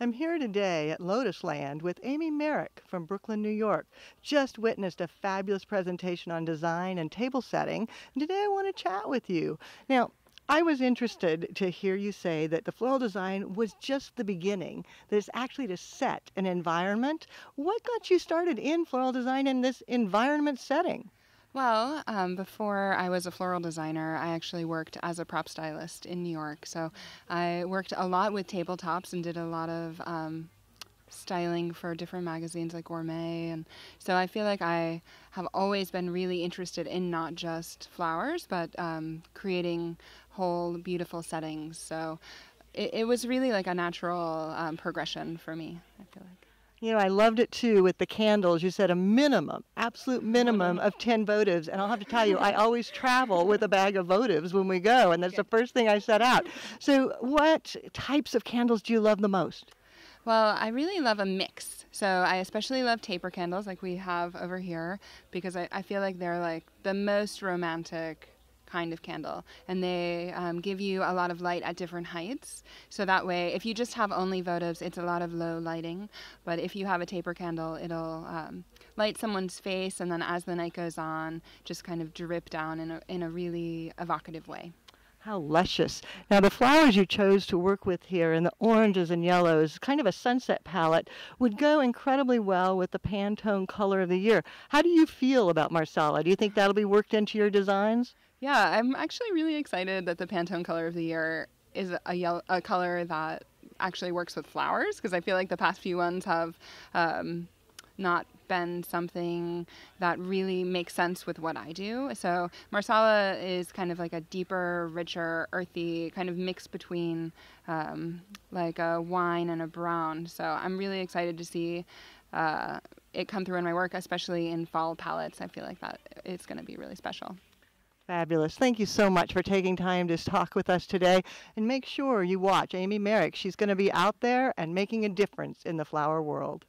I'm here today at Lotus Land with Amy Merrick from Brooklyn, New York. Just witnessed a fabulous presentation on design and table setting, and today I want to chat with you. Now, I was interested to hear you say that the floral design was just the beginning, that it's actually to set an environment. What got you started in floral design in this environment setting? Well, um, before I was a floral designer, I actually worked as a prop stylist in New York. So I worked a lot with tabletops and did a lot of um, styling for different magazines like Gourmet. And so I feel like I have always been really interested in not just flowers, but um, creating whole beautiful settings. So it, it, was really like a natural um, progression for me, I feel like. You know, I loved it too with the candles. You said a minimum, absolute minimum of 10 votives. And I'll have to tell you, I always travel with a bag of votives when we go, and that's the first thing I set out. So, what types of candles do you love the most? Well, I really love a mix. So I especially love taper candles like we have over here because I, I feel like they're like the most romantic kind of candle and they um, give you a lot of light at different heights. So that way if you just have only votives it's a lot of low lighting. But if you have a taper candle it'll um, light someone's face and then as the night goes on just kind of drip down in a, in a really evocative way how luscious. Now, the flowers you chose to work with here and the oranges and yellows, kind of a sunset palette, would go incredibly well with the Pantone color of the year. How do you feel about Marsala? Do you think that'll be worked into your designs? Yeah, I'm actually really excited that the Pantone color of the year is a, yellow, a color that actually works with flowers because I feel like the past few ones have um, not been something that really makes sense with what I do. So Marsala is kind of like a deeper, richer, earthy kind of mix between um, like a wine and a brown. So I'm really excited to see uh, it come through in my work, especially in fall palettes. I feel like that it's going to be really special. Fabulous. Thank you so much for taking time to talk with us today. And make sure you watch Amy Merrick. She's going to be out there and making a difference in the flower world.